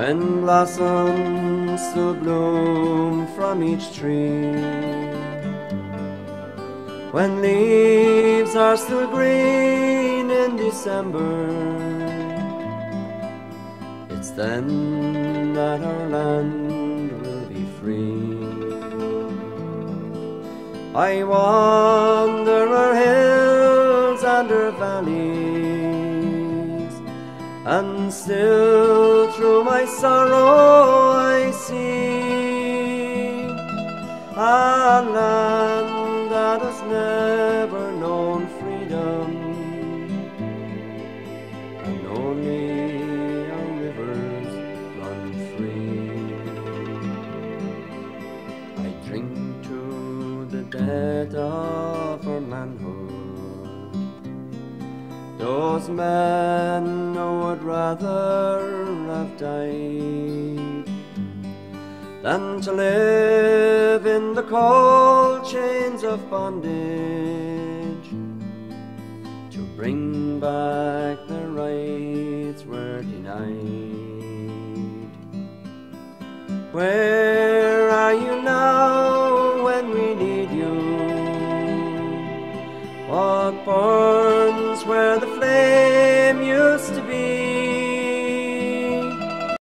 when blossoms still bloom from each tree, when leaves are still green in December. It's then that our land will be free. I wander our hills and our valleys, and still through my sorrow I see a land that has never known freedom, and only our rivers run free. I drink to the dead of Those men would rather have died than to live in the cold chains of bondage to bring back the rights were denied. Where are you now on burns? where the flame?